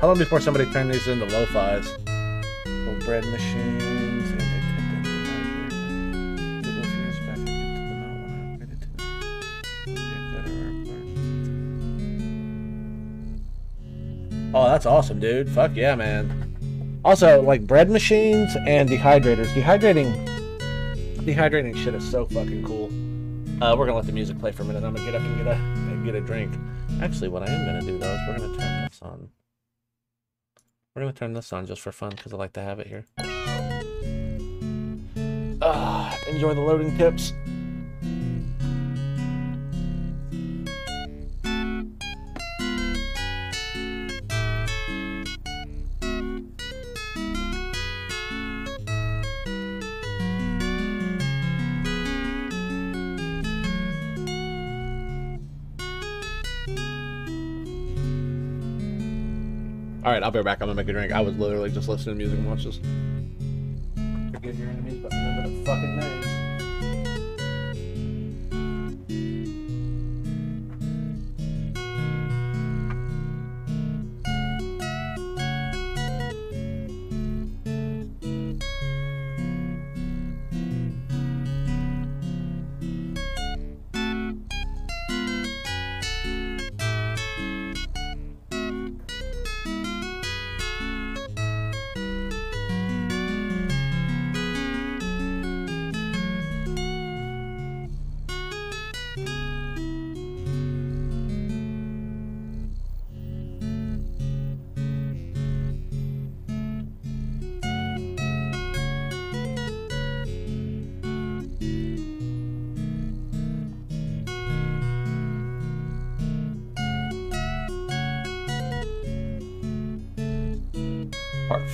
How long before somebody turned these into lo-fis? Bread machines. Oh, that's awesome, dude. Fuck yeah, man. Also, like bread machines and dehydrators. Dehydrating, dehydrating shit is so fucking cool. Uh, we're gonna let the music play for a minute. I'm gonna get up and get a and get a drink. Actually, what I am gonna do though is we're gonna turn this on. We're gonna turn this on just for fun because I like to have it here. Ah, enjoy the loading tips. All right, I'll be back. I'm gonna make a drink. I was literally just listening to music and watch this.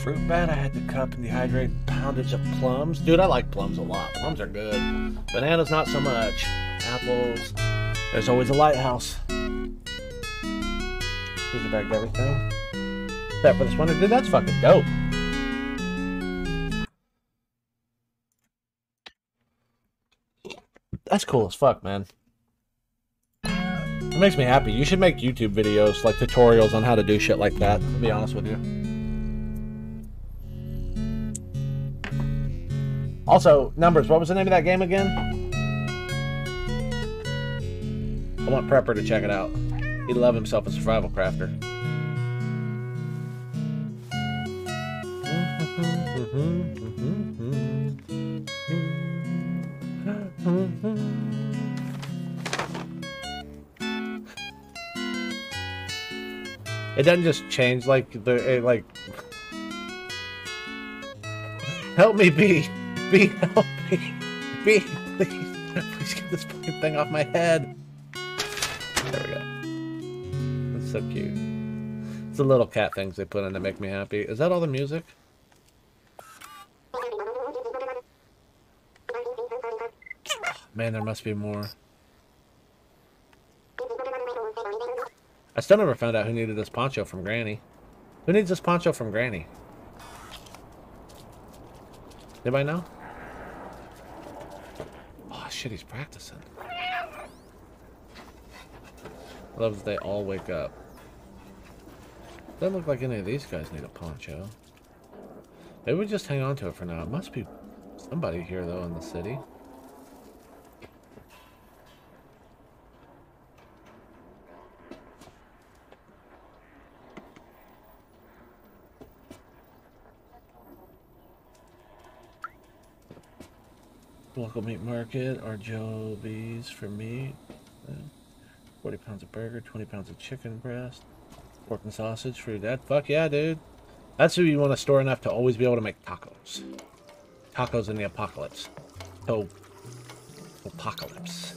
Fruit bat. I had the cup and dehydrate poundage of plums. Dude, I like plums a lot. Plums are good. Bananas, not so much. Apples. There's always a lighthouse. Here's a bag of everything. Except for this one. Dude, that's fucking dope. That's cool as fuck, man. It makes me happy. You should make YouTube videos, like tutorials on how to do shit like that. To be honest with you. Also, numbers. What was the name of that game again? I want Prepper to check it out. He'd love himself a survival crafter. It doesn't just change like the it, like. Help me, be, be, help me, be, please, please get this fucking thing off my head. There we go. That's so cute. It's the little cat things they put in to make me happy. Is that all the music? Oh, man, there must be more. I still never found out who needed this poncho from Granny. Who needs this poncho from Granny? Anybody know? Shit, he's practicing. I love that they all wake up. Doesn't look like any of these guys need a poncho. Maybe we just hang on to it for now. It must be somebody here though in the city. Local meat market or Joey's for meat. Uh, 40 pounds of burger, 20 pounds of chicken breast, pork and sausage for your dad. Fuck yeah, dude. That's who you want to store enough to always be able to make tacos. Tacos in the apocalypse. So, apocalypse.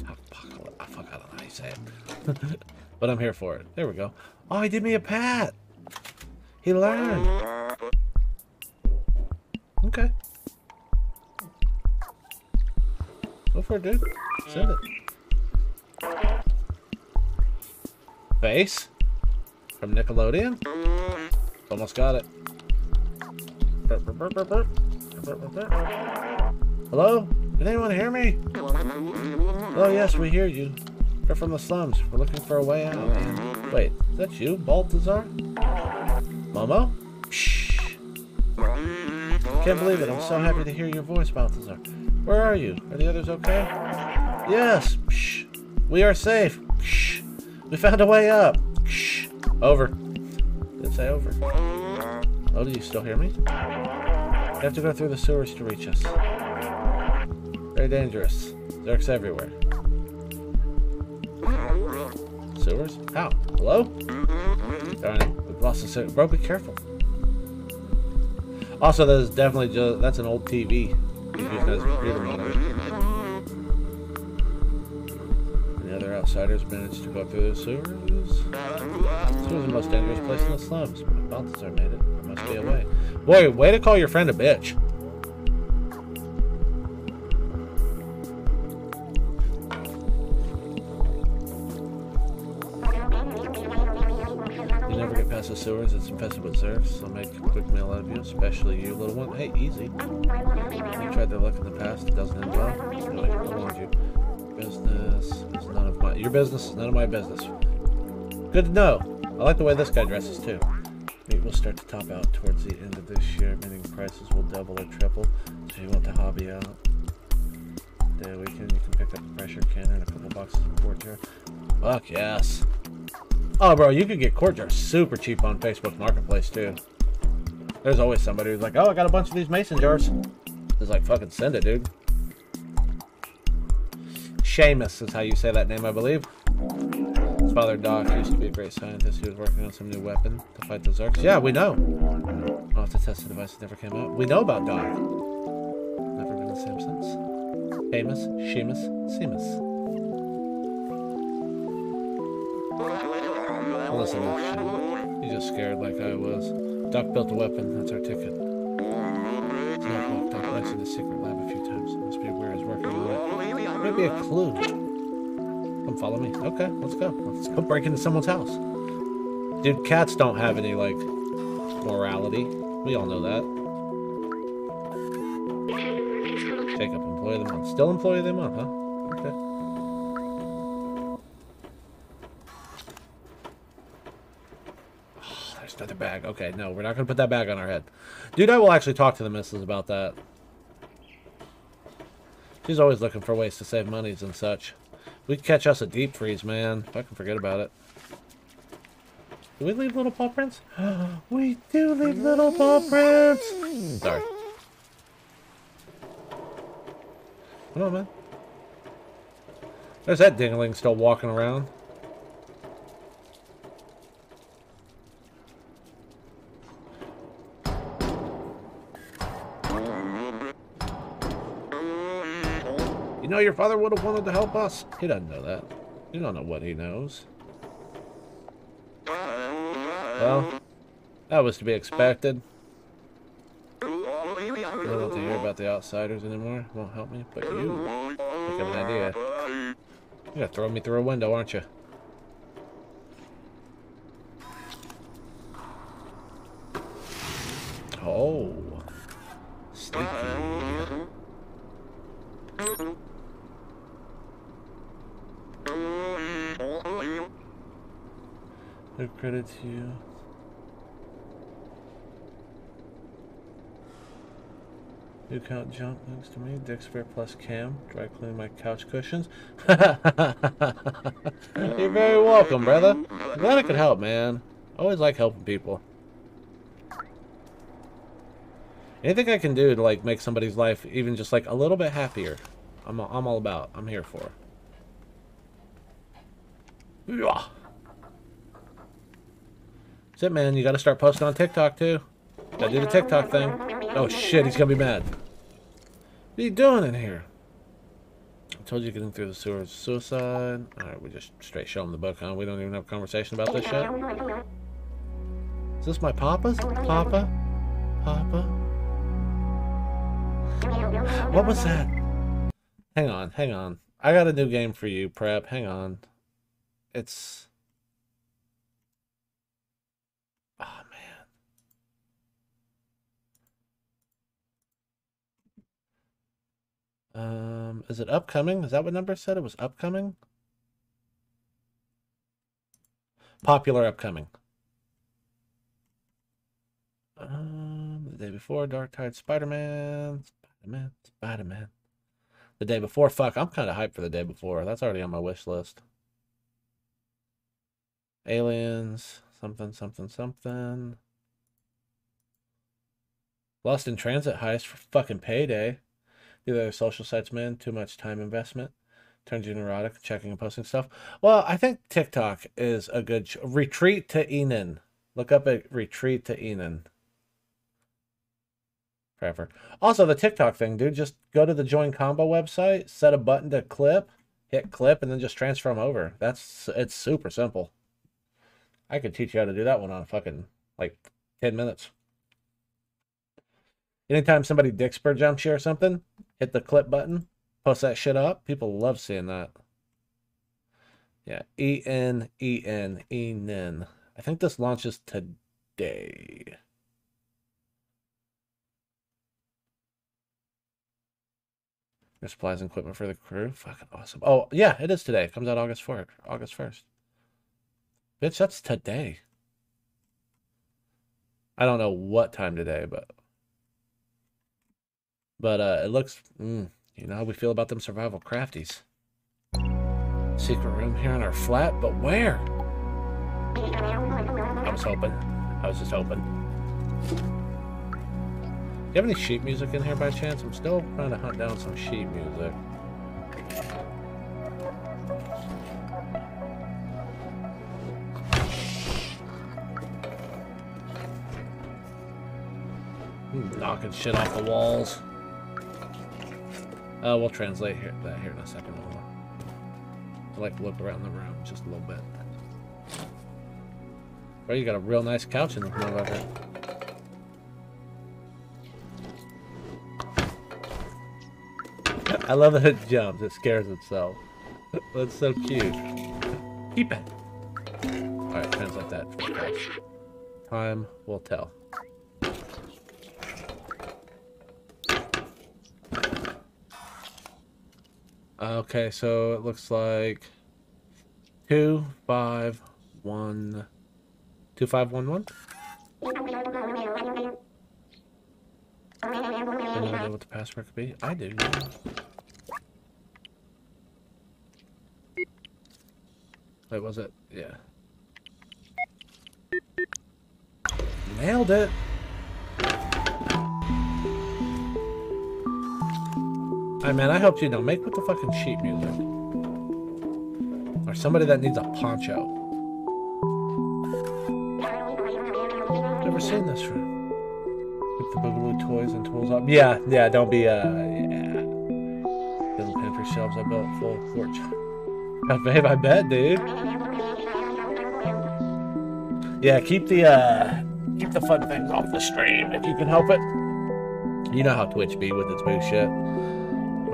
Apocalypse. I fuck, I don't know how you say it. but I'm here for it. There we go. Oh, he did me a pat. He learned. Go for it, dude. Send it. Face? From Nickelodeon? Almost got it. Hello? Can anyone hear me? Oh, yes, we hear you. We're from the slums. We're looking for a way out. Wait, is that you, Balthazar? Momo? Shh. Can't believe it. I'm so happy to hear your voice, Balthazar. Where are you? Are the others okay? Yes. Shh. We are safe. Shh. We found a way up. Shh. Over. Didn't say over. Oh, do you still hear me? You have to go through the sewers to reach us. Very dangerous. Zurks everywhere. Sewers? How? Hello? Darn it. We've lost the sewer. Bro, be careful. Also, there's definitely just, that's an old TV. He's using as a computer monitor. The other outsiders managed to go through the sewers. This was the most dangerous place in the slums, Balthazar made it. I must be away. Boy, way to call your friend a bitch. Sewers, it's infested with zurks. I'll make a quick meal out of you, especially you, little one. Hey, easy. You tried their luck in the past, it doesn't end well. Really, I warned you. Business is none of my... Your business is none of my business. Good to know. I like the way this guy dresses, too. Meat will start to top out towards the end of this year, meaning prices will double or triple. So you want the hobby out. Day weekend, you can pick up a pressure canner and a couple boxes of jar. Fuck yes. Oh, bro, you can get quart jars super cheap on Facebook Marketplace, too. There's always somebody who's like, oh, I got a bunch of these mason jars. It's like, fucking send it, dude. Seamus is how you say that name, I believe. His father, Doc, used to be a great scientist. He was working on some new weapon to fight the Zurks. Yeah, we know. I'll have to test the device that never came out. We know about Doc. Never been the same since. Seamus, Seamus, Seamus. Listen, Seamus. He's just scared like I was. Doc built a weapon. That's our ticket. Doc went to the secret lab a few times. Must be where he's working on it. Maybe a clue. Come follow me. Okay, let's go. Let's go break into someone's house. Dude, cats don't have any, like, morality. We all know that. Jacob, employee of the month. Still employ of the month, huh? There's another bag. Okay, no, we're not going to put that bag on our head. Dude, I will actually talk to the missus about that. She's always looking for ways to save monies and such. We catch us a deep freeze, man. I can forget about it. Do we leave little paw prints? we do leave little paw prints! Sorry. Come on, man. There's that dingling still walking around. Your father would have wanted to help us? He doesn't know that. You don't know what he knows. Well, that was to be expected. I don't want to hear about the outsiders anymore. Won't help me, but you think of an idea. You're gonna throw me through a window, aren't you? Oh. No credit to you. New count jump thanks to me. Dexter plus cam. Dry clean my couch cushions. You're very welcome, brother. I'm glad I could help, man. I always like helping people. Anything I can do to like make somebody's life even just like a little bit happier, I'm I'm all about. I'm here for. Yeah. It, man. You got to start posting on TikTok too. Gotta do the TikTok thing. Oh shit, he's gonna be mad. What are you doing in here? I told you getting through the sewers is suicide. Alright, we just straight show him the book, huh? We don't even have a conversation about this shit. Is this my papa's? Papa? Papa? What was that? Hang on, hang on. I got a new game for you, Prep. Hang on. It's... Um, is it upcoming? Is that what number said? It was upcoming? popular upcoming. Um, the day before, Dark Tide, Spider Man, Spider Man, Spider Man. The day before, fuck, I'm kind of hyped for the day before. That's already on my wish list. Aliens, something, something, something. Lost in transit heist for fucking payday. The other social sites, man, too much time investment. Turns you neurotic, checking and posting stuff. Well, I think TikTok is a good sh- retreat to Enen. Look up a retreat to Enen. Forever. Also, the TikTok thing, dude. Just go to the join combo website, set a button to clip, hit clip, and then just transfer them over. That's it's super simple. I could teach you how to do that one on fucking like ten minutes. Anytime somebody Dixper jumps you or something, hit the clip button, post that shit up. People love seeing that. Yeah, E N E N E N. I think this launches today. Your supplies and equipment for the crew. Fucking awesome. Oh, yeah, it is today. It comes out August 4th. August 1st. Bitch, that's today. I don't know what time today, but but uh it looks mm, you know how we feel about them survival crafties. Secret room here in our flat, but where? I was hoping. I was just hoping. Do you have any sheep music in here by chance? I'm still trying to hunt down some sheep music. Knocking shit off the walls. Uh, we'll translate here, that here in a second. I like to look around the room just a little bit. Bro, you got a real nice couch in the motherfucker. I love that it jumps. It scares itself. That's so cute. Keep it. Alright, translate that. Time will tell. Okay, so it looks like two, five, one, two, five, one, one. Anyone know what the password could be? I do. Wait, was it? Yeah. Nailed it. Hey man, I helped you now. Make with the fucking sheet music. Or somebody that needs a poncho. Never seen this room. Keep the boogaloo toys and tools up. Yeah, yeah, don't be, uh, yeah. Little pantry shelves I built full of porch. God, babe, I bet, dude. Yeah, keep the, uh, keep the fun things off the stream if you can help it. You know how Twitch be with its bullshit.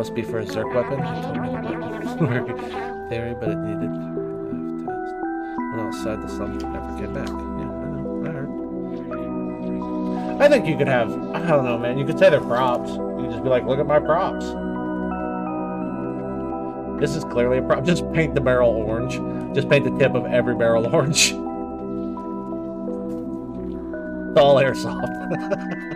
Must be for a Zurk weapon. Theory, but it needed. Uh, Went outside the slums but never came back. Yeah, I know. I heard. I think you could have, I don't know, man. You could say they're props. You could just be like, look at my props. This is clearly a prop. Just paint the barrel orange. Just paint the tip of every barrel orange. It's all airsoft.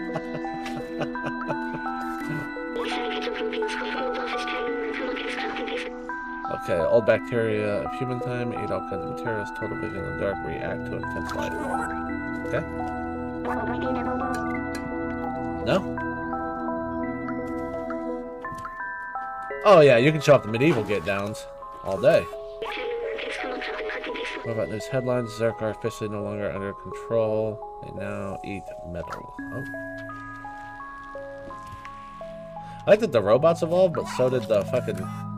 Okay, all bacteria of human time, eat all kinds of materials, total vision in the dark, react to intense light. Okay. No? Oh yeah, you can show off the medieval get downs all day. What about these headlines? Zurk are officially no longer under control. They now eat metal. Oh. I like that the robots evolved, but so did the fucking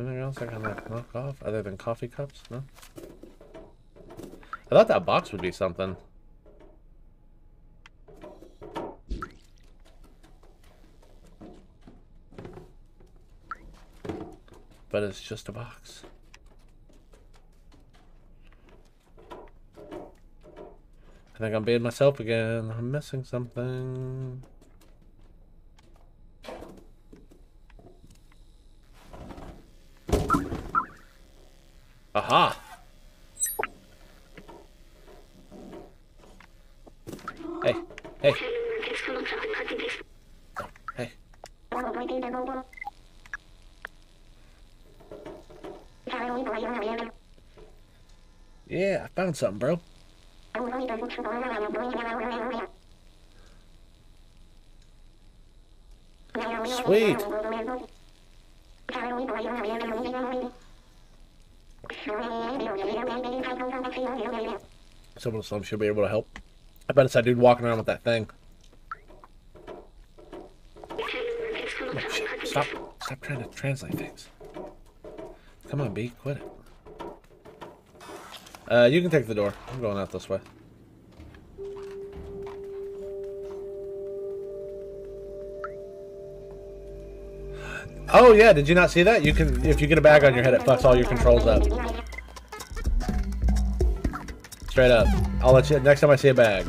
Anything else? I can like knock off other than coffee cups? No. I thought that box would be something. But it's just a box. I think I'm being myself again. I'm missing something. Aha! Hey, hey. Hey. Yeah, I found something, bro. Sweet. Someone some should be able to help. I bet it's that dude walking around with that thing. Oh. Stop. Stop trying to translate things. Come on, B. Quit it. Uh, you can take the door. I'm going out this way. Oh yeah, did you not see that? You can, if you get a bag on your head, it fucks all your controls up. Straight up. I'll let you, next time I see a bag.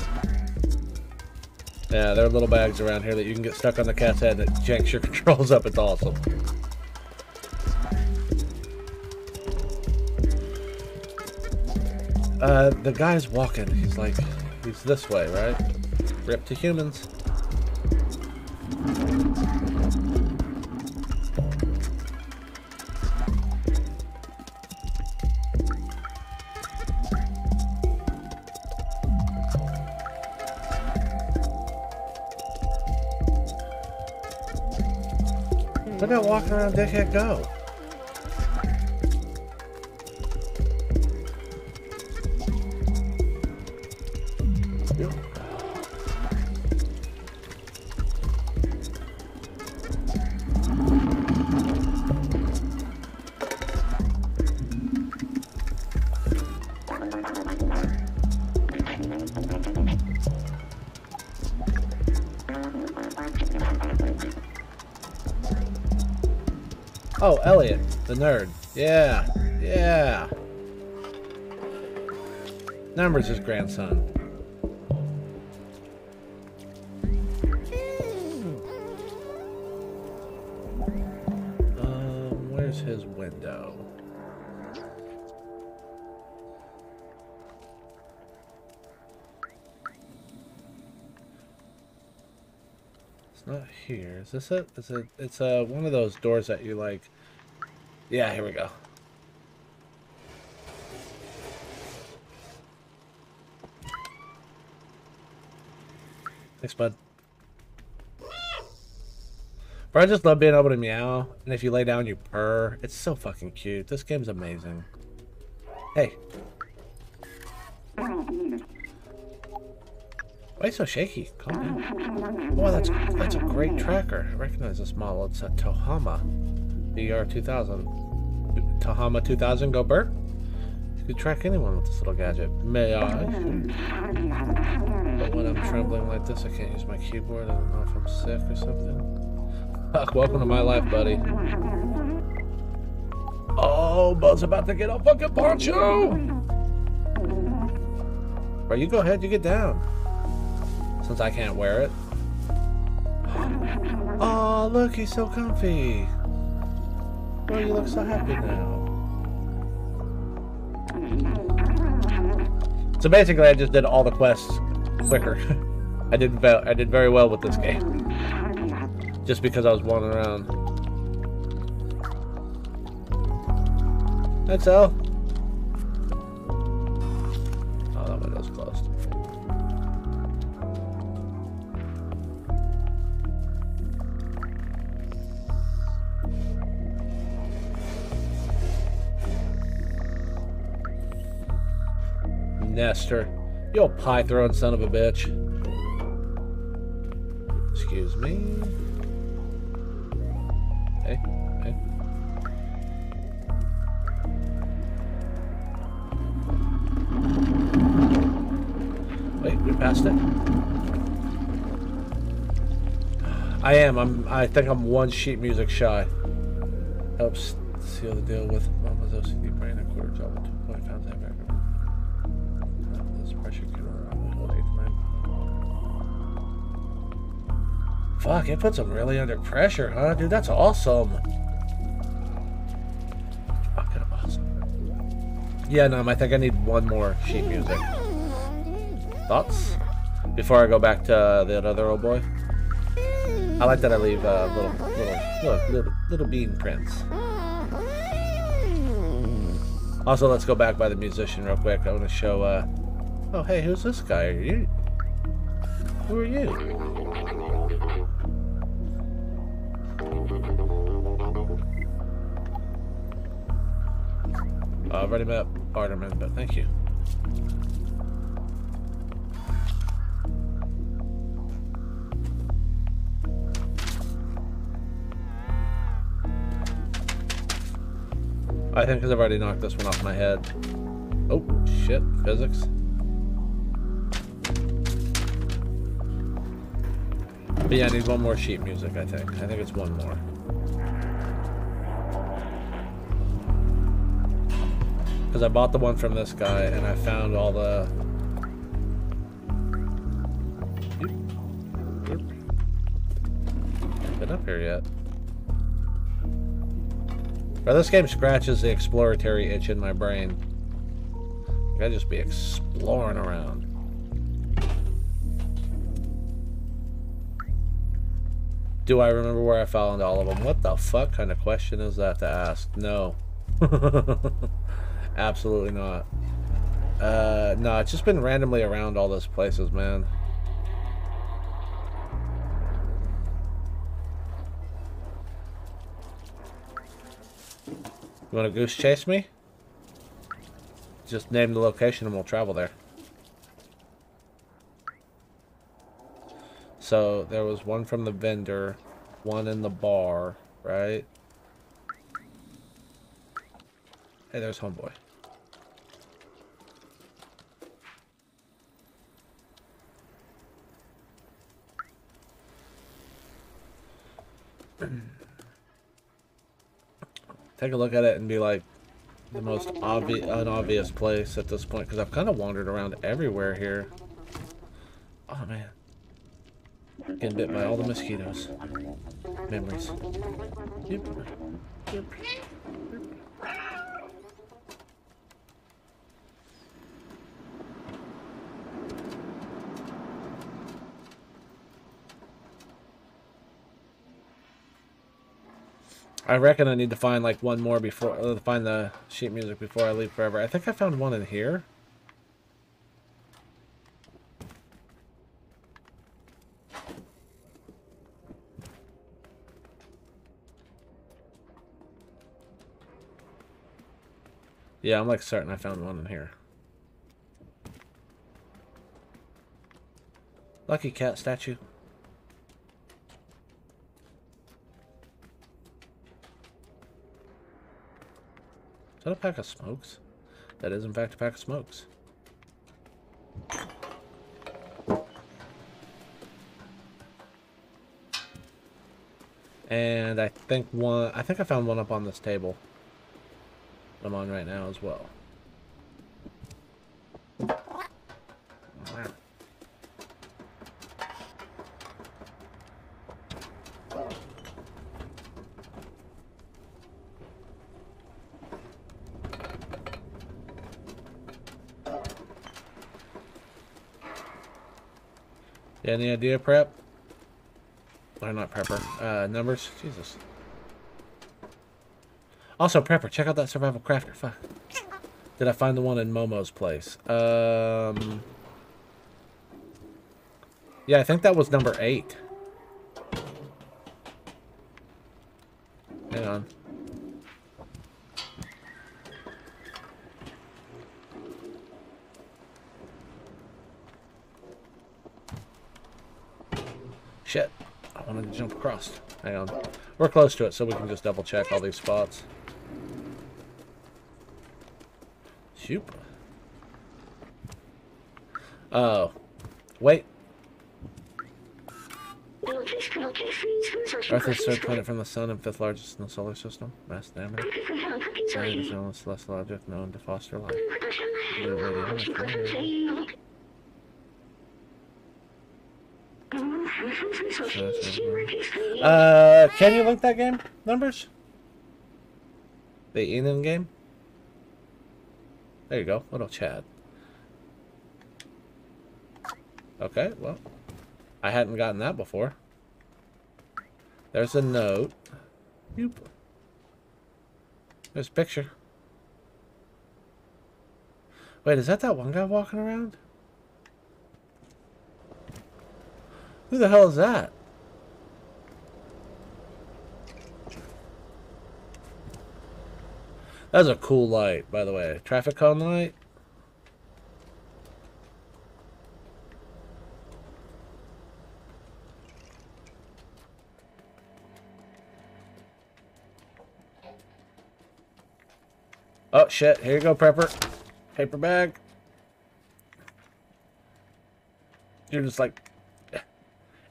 Yeah, there are little bags around here that you can get stuck on the cat's head that janks your controls up. It's awesome. Uh, the guy's walking. He's like, he's this way, right? Rip to humans. Look at walking around dickhead go. Oh, Elliot, the nerd. Yeah, yeah. Numbers his grandson. Is this it? Is it? It's uh one of those doors that you like. Yeah, here we go. Thanks, bud. But I just love being able to meow, and if you lay down, you purr. It's so fucking cute. This game's amazing. Hey. Why so shaky? Calm down. Boy, that's that's a great tracker. I recognize this model. It's a Tohama BR2000. Tohama 2000, go Bert. You could track anyone with this little gadget. May I? But when I'm trembling like this, I can't use my keyboard. I don't know if I'm sick or something. Welcome to my life, buddy. Oh, Buzz about to get a fucking poncho! Bro, you go ahead, you get down. Since I can't wear it. Oh, look, he's so comfy. Oh, you look so happy now. So basically, I just did all the quests quicker. I did I did very well with this game. Just because I was wandering around. That's all. Oh, that window's closed. Nestor. You old pie throwing son of a bitch. Excuse me. Hey, hey. Wait, we passed it. I am. I'm. I think I'm one sheet music shy. Helps seal the deal with. Fuck! It puts them really under pressure, huh, dude? That's awesome. Fucking awesome. Yeah, no, I think I need one more sheet music. Thoughts? Before I go back to uh, that other old boy? I like that I leave uh, little, little, look, little, little bean prints. Also, let's go back by the musician real quick. I want to show, uh... Oh, hey, who's this guy? Are you... Who are you? Uh, I've already met Barterman, but thank you. I think because I've already knocked this one off my head. Oh, shit. Physics. But yeah, I need one more sheet music, I think. I think it's one more. Because I bought the one from this guy, and I found all the... Been up here yet. Bro, this game scratches the exploratory itch in my brain. I just be exploring around. Do I remember where I found all of them? What the fuck kind of question is that to ask? No. Absolutely not. Uh, no, it's just been randomly around all those places, man. You want to goose chase me? Just name the location and we'll travel there. So, there was one from the vendor, one in the bar, right? Hey, there's Homeboy. take a look at it and be like the most obvious, unobvious place at this point because I've kind of wandered around everywhere here. Oh man, getting bit by all the mosquitoes. Memories. Yep. Yep. I reckon I need to find like one more before uh, find the sheet music before I leave forever. I think I found one in here. Yeah, I'm like certain I found one in here. Lucky cat statue. Is that a pack of smokes? That is, in fact, a pack of smokes. And I think one, I think I found one up on this table. I'm on right now as well. Any idea, Prep? Or not Prepper. Uh, numbers? Jesus. Also, Prepper, check out that Survival Crafter. Fuck. Did I find the one in Momo's place? Um... Yeah, I think that was number eight. Hang on. Shit. I across. Hang on. We're close to it, so we can just double check all these spots. Shoop. Oh. Wait. Earth is third planet from the sun and fifth largest in the solar system. Mass diameter. Planet is the only celestial object known to foster life. Uh, can you link that game? Numbers? The in game? There you go. Little Chad. Okay, well. I hadn't gotten that before. There's a note. Boop. There's a picture. Wait, is that that one guy walking around? Who the hell is that? That's a cool light, by the way. Traffic cone light. Oh shit, here you go, Prepper. Paper bag. You're just like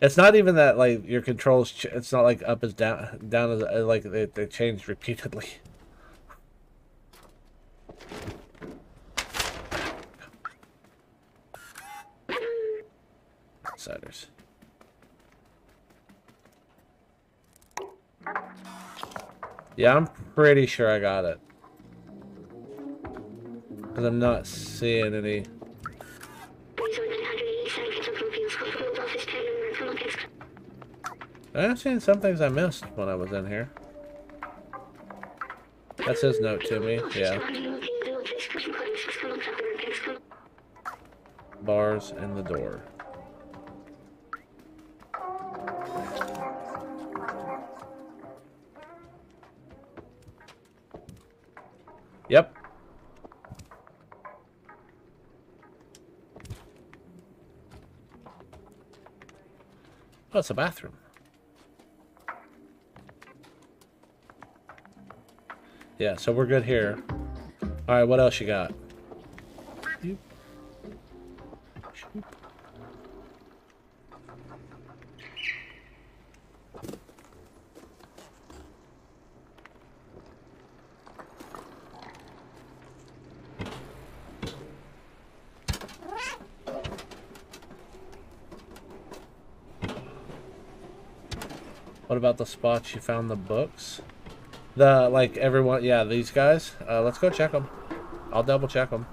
it's not even that like your controls. It's not like up is down, down is like they, they changed repeatedly. Outsiders. Yeah, I'm pretty sure I got it. Because I'm not seeing any. I'm seeing some things I missed when I was in here. That's his note to me, yeah. Bars and the door. Yep. Oh, it's a bathroom. Yeah, so we're good here. Alright, what else you got? What about the spots you found the books? The, like, everyone, yeah, these guys. Uh, let's go check them. I'll double check them.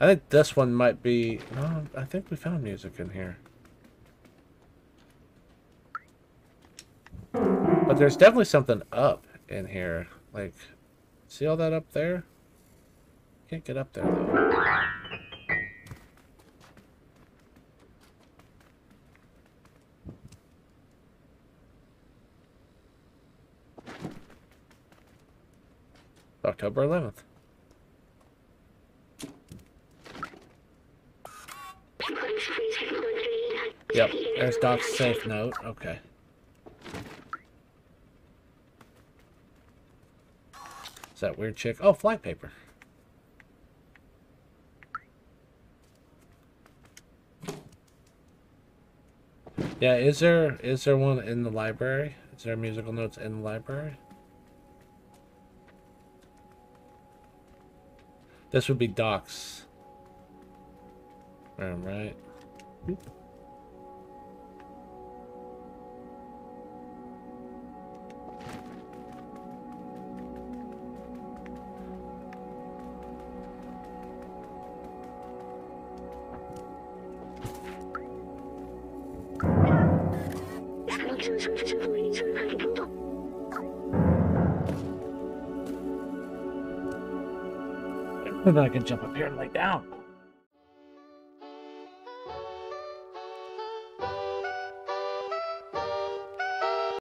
I think this one might be... No, I think we found music in here. But there's definitely something up in here. Like, see all that up there? Can't get up there, though. October 11th. Yep, there's Doc's safe note. Okay. Is that weird chick? Oh, fly paper. Yeah, is there is there one in the library? Is there musical notes in the library? This would be Doc's. Room, right? Oop. Then I can jump up here and lay down.